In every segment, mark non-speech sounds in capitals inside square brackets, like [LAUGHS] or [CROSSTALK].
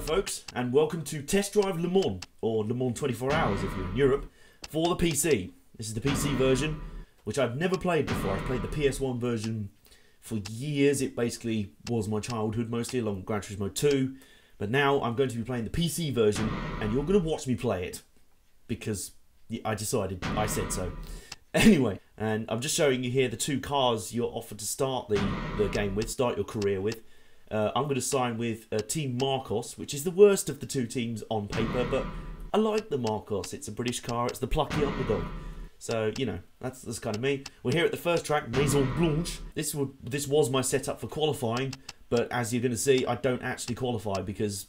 Folks, and welcome to Test Drive Le Mans, or Le Mans 24 Hours if you're in Europe, for the PC. This is the PC version, which I've never played before. I've played the PS1 version for years. It basically was my childhood mostly, along with Gran Turismo 2. But now I'm going to be playing the PC version, and you're going to watch me play it because I decided, I said so. [LAUGHS] Anyway, and I'm just showing you here the two cars you're offered to start the, the game with, start your career with. Uh, I'm going to sign with uh, Team Marcos, which is the worst of the two teams on paper, but I like the Marcos. It's a British car, it's the plucky underdog. So, you know, that's, that's kind of me. We're here at the first track, Maison Blanche. This, would, this was my setup for qualifying, but as you're going to see, I don't actually qualify because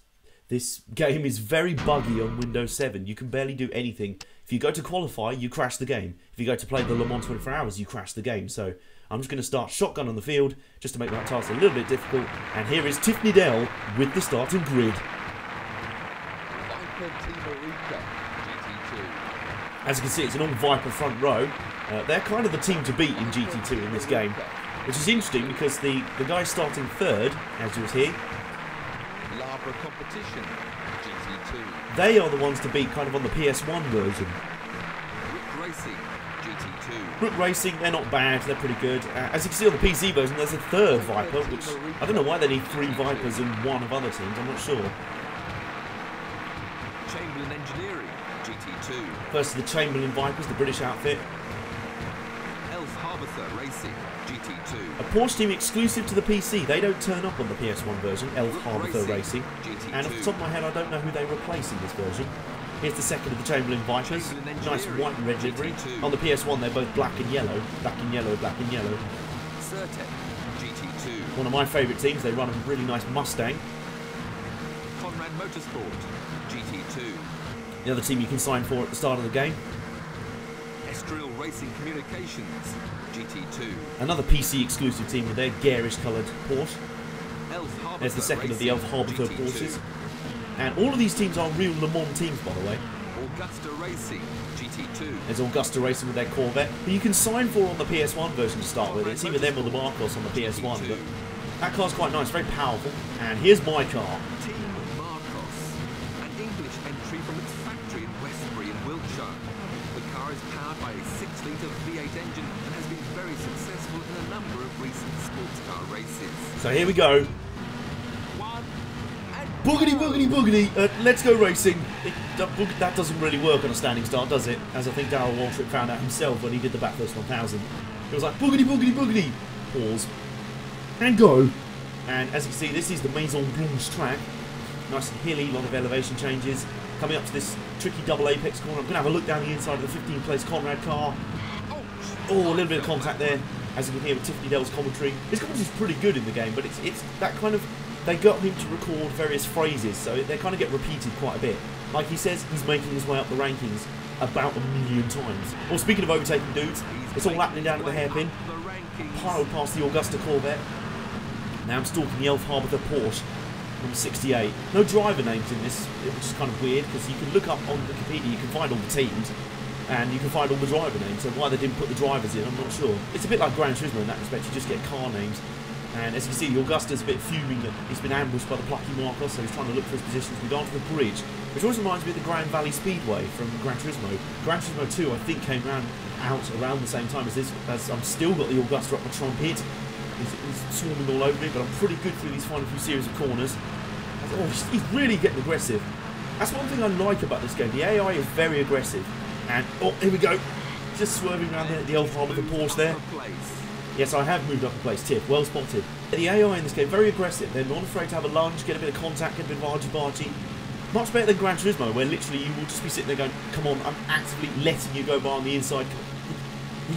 this game is very buggy on Windows 7. You can barely do anything. If you go to qualify, you crash the game. If you go to play the Le Mans 24 Hours, you crash the game. So I'm just going to start shotgun on the field just to make that task a little bit difficult. And here is Tiff Needell with the starting grid. As you can see, it's an all Viper front row. Uh, they're kind of the team to beat in GT2 in this game, which is interesting because the, the guy starting third, as you was here, Labre competition, GT2. They are the ones to beat kind of on the PS1 version. Rick Racing, GT2. Roock Racing, they're not bad, they're pretty good. Uh, as you can see on the PC version, there's a third Viper, which I don't know why they need three Vipers and one of other teams, I'm not sure. Chamberlain Engineering, GT2. First of the Chamberlain Vipers, the British outfit. Racing, GT2. A Porsche team exclusive to the PC, they don't turn up on the PS1 version, Elf Haberthür Racing. GT2. And off the top of my head, I don't know who they replace in this version. Here's the second of the Chamberlain Vipers. Nice white and red livery. On the PS1, they're both black and yellow. Black and yellow, black and yellow. Cirtek, GT2. One of my favourite teams, they run a really nice Mustang. Konrad Motorsport, GT2. The other team you can sign for at the start of the game. Estoril Racing Communications, GT2. Another PC exclusive team with their garish coloured Porsche. There's the second of the Elf Racing, Haberthür GT2. Porsches. And all of these teams are real Le Mans teams, by the way. Augusta Racing, GT2. There's Augusta Racing with their Corvette, who you can sign for on the PS1 version to start with. It's either them or the Marcos on the PS1, but that car's quite nice, very powerful. And here's my car. Team Marcos, an English entry from its 6-litre V8 engine and has been very successful in a number of recent sports car races. So here we go. One and Boogity, boogity, boogity. Uh, let's go racing. It, that, that doesn't really work on a standing start, does it? As I think Darrell Waltrip found out himself when he did the Bathurst 1000. It was like, boogity, boogity, boogity. Pause. And go. And as you can see, this is the Maison Blanche track. Nice and hilly, a lot of elevation changes. Coming up to this tricky double apex corner. I'm going to have a look down the inside of the 15 place Konrad car. Oh, a little bit of contact there, as you can hear with Tiff Needell's commentary. His commentary is pretty good in the game, but it's it's that kind of they got him to record various phrases, so they kind of get repeated quite a bit. Like he says, he's making his way up the rankings about a million times. Well, speaking of overtaking dudes, it's all happening down at the hairpin. Piled past the Augusta Corvette. Now I'm stalking the Elf Haberthür Porsche number 68. No driver names in this, which is kind of weird because you can look up on Wikipedia, you can find all the teams, and you can find all the driver names. So why they didn't put the drivers in, I'm not sure. It's a bit like Gran Turismo in that respect. You just get car names. And as you can see, Augusta's a bit fuming that he's been ambushed by the plucky Marcos, so he's trying to look for his positions. We onto the bridge, which always reminds me of the Grand Valley Speedway from Gran Turismo. Gran Turismo 2, I think, came out around the same time as this, as I've still got the Augusta up my trumpet. He's, swarming all over me, but I'm pretty good through these final few series of corners. Oh, he's, really getting aggressive. That's one thing I like about this game. The AI is very aggressive. And, oh, here we go. Just swerving around the, the Elf Haberthür Porsche there. Yes, I have moved up a place, Tiff. Well spotted. The AI in this game, very aggressive. They're not afraid to have a lunge, get a bit of contact, get a bit of argy-bargy. Much better than Gran Turismo, where literally you will just be sitting there going, come on, I'm actively letting you go by on the inside.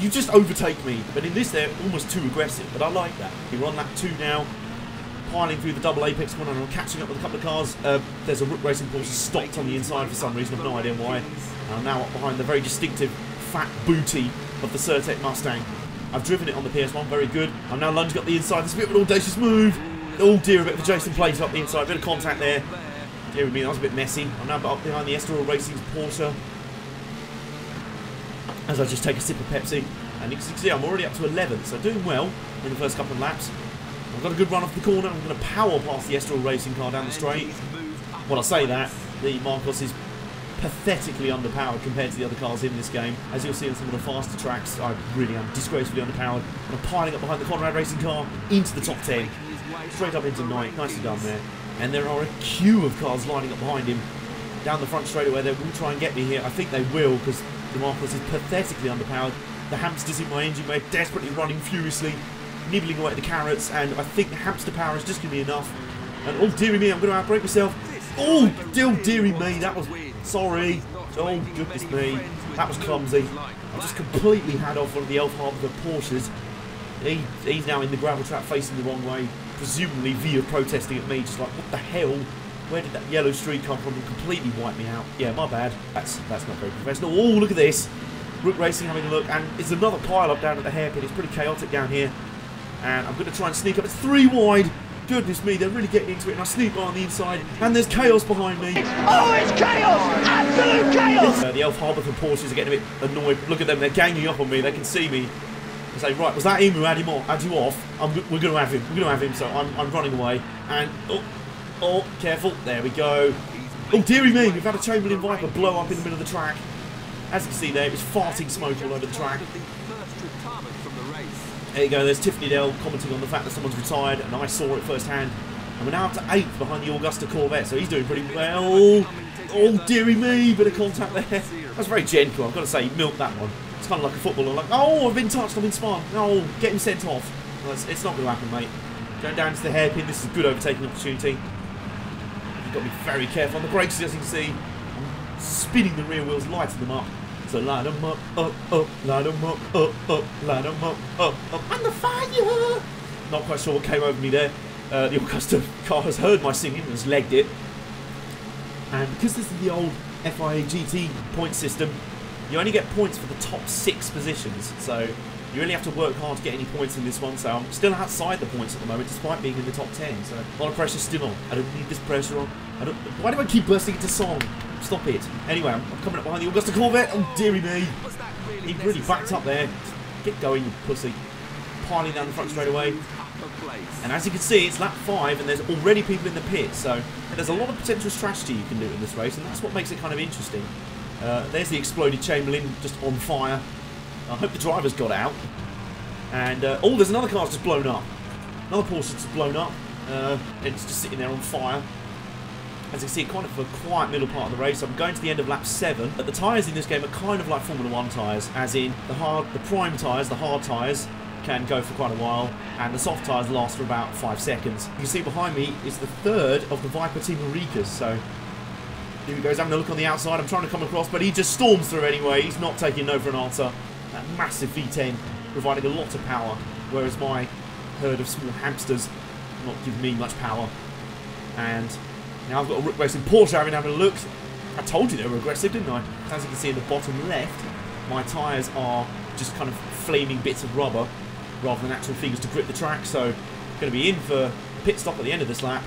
You just overtake me. But in this, they're almost too aggressive. But I like that. We're on lap two now. Piling through the double apex one, and I'm catching up with a couple of cars. Uh, there's a Roock Racing Porsche stopped on the inside for some reason. I've no idea why. And I'm now up behind the very distinctive fat booty of the Cirtek Mustang. I've driven it on the PS1, very good. I'm now lunging up the inside. This is a bit of an audacious move. Oh dear, a bit of a Jason Plato up the inside. A bit of contact there. Dear me, that was a bit messy. I'm now up behind the Estoril Racing's Porsche. As I just take a sip of Pepsi. And you can see I'm already up to 11th, so doing well in the first couple of laps. I've got a good run off the corner. I'm going to power past the Estoril Racing car down the straight. When I say that, the Marcos is pathetically underpowered compared to the other cars in this game. As you'll see on some of the faster tracks, I really am disgracefully underpowered. I'm piling up behind the Konrad Racing car into the top 10, straight up into ninth. Nicely done there. And there are a queue of cars lining up behind him down the front straight away. They will try and get me here. I think they will because the Marcos is pathetically underpowered. The hamsters in my engine bay desperately running furiously, nibbling away at the carrots, and I think the hamster power is just going to be enough. And oh dearie me, I'm going to outbreak myself. Oh, still dearie me, that was sorry. Oh goodness me, that was clumsy. I just completely had off one of the Elf Harbour Porsches. He, he's now in the gravel trap facing the wrong way, presumably via protesting at me, just like what the hell? Where did that yellow streak come from and completely wipe me out? Yeah, my bad. That's that's not very professional. Oh, look at this. Roock Racing having a look, and it's another pile up down at the hairpin. It's pretty chaotic down here. And I'm going to try and sneak up. It's three wide. Goodness me, they're really getting into it. And I sneak by on the inside, and there's chaos behind me. Oh, it's chaos! Absolute chaos! Uh, the Elf Haberthür Porsches are getting a bit annoyed. Look at them, they're ganging up on me. They can see me. They say, right, was that him who had him off? Had you off? I'm, we're going to have him. We're going to have him. So I'm, I'm running away. And oh, oh, careful. There we go. Oh, dearie me, we've had a Chamberlain Viper blow up in the middle of the track. As you can see there, it was farting smoke all over the track. There you go, there's Tiff Needell commenting on the fact that someone's retired, and I saw it firsthand. And we're now up to 8th behind the Augusta Corvette, so he's doing pretty well. Oh, dearie me, bit of contact there. That's very gentle, I've got to say, he milked that one. It's kind of like a footballer, like, oh, I've been touched, I've been spun. No, get him sent off. It's, it's, not going to happen, mate. Going down to the hairpin, this is a good overtaking opportunity. Got to be very careful on the brakes, as you can see. I'm spinning the rear wheels, lighting them up. So line them up, up, up, line them up, up, up, line them up, up, up, and the fire! Not quite sure what came over me there. Uh, the Augusta car has heard my singing and has legged it. And because this is the old FIA GT point system, you only get points for the top six positions. So you really have to work hard to get any points in this one. So I'm still outside the points at the moment, despite being in the top 10. So a lot of pressure still on. I don't need this pressure on. I don't. Why do I keep bursting into song? Stop it. Anyway, I'm coming up behind the Augusta Corvette. Oh, dearie me. He really backed up there. Get going, you pussy. Piling down the front straight away. And as you can see, it's lap 5 and there's already people in the pit. So there's a lot of potential strategy you can do in this race. And that's what makes it kind of interesting. Uh, there's the exploded Chamberlain just on fire. I hope the driver's got out. And, uh, oh, there's another car that's just blown up. Another Porsche just blown up. Uh, it's just sitting there on fire. As you can see, kind of a quiet middle part of the race. I'm going to the end of lap 7. But the tyres in this game are kind of like Formula 1 tyres, as in the hard, the prime tyres, the hard tyres, can go for quite a while, and the soft tyres last for about 5 seconds. You can see behind me is the third of the Viper Team Oreca's, so here he goes having a look on the outside. I'm trying to come across, but he just storms through anyway. He's not taking no for an answer. That massive V10 providing a lot of power, whereas my herd of small hamsters not give me much power. And now I've got a Roock Racing Porsche having, having a look. I told you they were aggressive, didn't I? As you can see in the bottom left, my tyres are just kind of flaming bits of rubber rather than actual figures to grip the track. So going to be in for a pit stop at the end of this lap.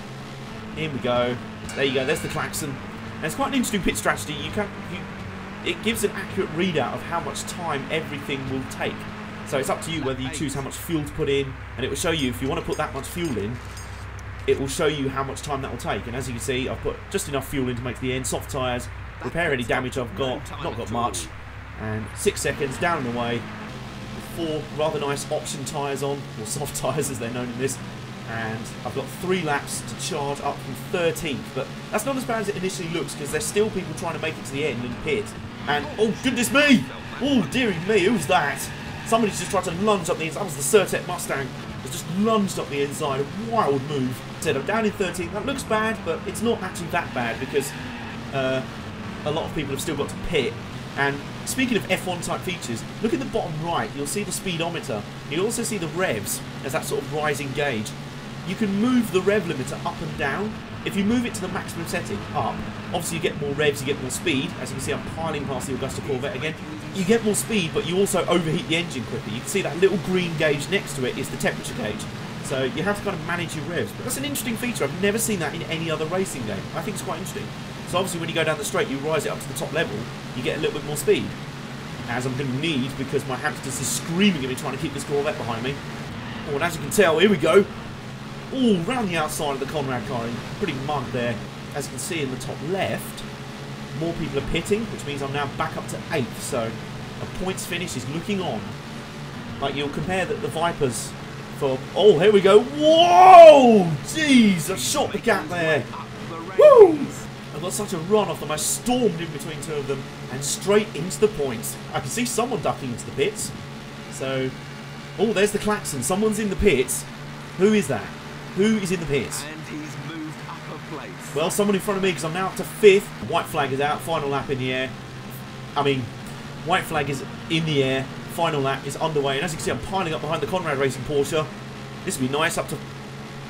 In we go. There you go. There's the klaxon. And it's quite an interesting pit strategy. You can, you, it gives an accurate readout of how much time everything will take. So it's up to you whether you choose how much fuel to put in, and it will show you if you want to put that much fuel in, it will show you how much time that will take. And as you can see, I've put just enough fuel in to make the end. Soft tyres, repair any damage I've got, not got much. And six seconds down and away. Four rather nice option tyres on, or soft [LAUGHS] tyres as they're known in this. And I've got three laps to charge up from 13th, but that's not as bad as it initially looks because there's still people trying to make it to the end and pit. And oh goodness me! Oh dearie me, who's that? Somebody's just tried to lunge up the inside. That was the Cirtek Mustang. It's just lunged up the inside. A wild move. Said I'm down in 13th. That looks bad, but it's not actually that bad because uh, a lot of people have still got to pit. And speaking of F1 type features, look at the bottom right. You'll see the speedometer. You'll also see the revs as that sort of rising gauge. You can move the rev limiter up and down. If you move it to the maximum setting, up, obviously you get more revs, you get more speed. As you can see, I'm piling past the Augusta Corvette again. You get more speed, but you also overheat the engine quicker. You can see that little green gauge next to it is the temperature gauge. So you have to kind of manage your revs. But that's an interesting feature. I've never seen that in any other racing game. I think it's quite interesting. So obviously when you go down the straight, you rise it up to the top level, you get a little bit more speed. As I'm going to need because my hamsters are screaming at me trying to keep this Corvette behind me. Oh, and as you can tell, here we go. All round the outside of the Konrad car, pretty mud there. as you can see in the top left, more people are pitting, which means I'm now back up to 8th. So a points finish is looking on. Like you'll compare that the Vipers for... Oh, here we go. Whoa! Jeez, I shot the gap there. Woo! I got such a run off them. I stormed in between two of them and straight into the points. I can see someone ducking into the pits. So, oh, there's the klaxon. Someone's in the pits. Who is that? Who is in the pits? And he's moved up a place. Well, someone in front of me because I'm now up to fifth. White flag is out. Final lap in the air. I mean, white flag is in the air. Final lap is underway. And as you can see, I'm piling up behind the Konrad Racing Porsche. This would be nice. Up to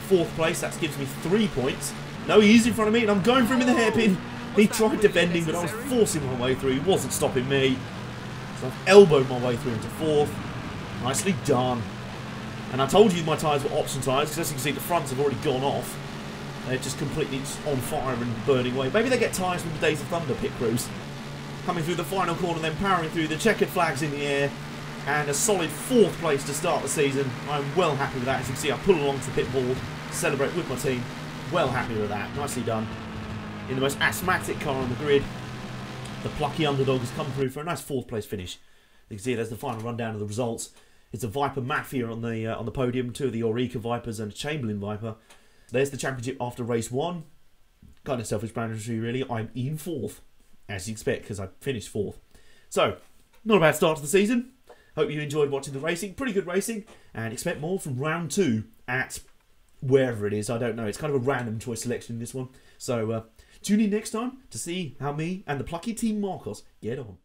fourth place. That gives me three points. No, he's in front of me, and I'm going for him in the hairpin. He tried defending, but I was forcing my way through. He wasn't stopping me. So I've elbowed my way through into fourth. Nicely done. And I told you my tyres were option tyres, because as you can see, the fronts have already gone off. They're just completely on fire and burning away. Maybe they get tyres from the Days of Thunder pit crews. Coming through the final corner, then powering through the checkered flags in the air. And a solid fourth place to start the season. I'm well happy with that. As you can see, I pull along to the pit board, celebrate with my team. Well happy with that. Nicely done. In the most asthmatic car on the grid, the plucky underdog has come through for a nice fourth place finish. You can see there's the final rundown of the results. It's a Viper Mafia on the uh, on the podium, two of the Oreca Vipers and a Chamberlain Viper. There's the championship after race one. Kind of self-explanatory, really. I'm in fourth, as you expect, because I finished fourth. So, not a bad start to the season. Hope you enjoyed watching the racing. Pretty good racing, and expect more from round two at wherever it is. I don't know. It's kind of a random choice selection in this one. So uh, tune in next time to see how me and the plucky team Marcos get on.